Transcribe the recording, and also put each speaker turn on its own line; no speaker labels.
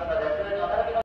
Gracias.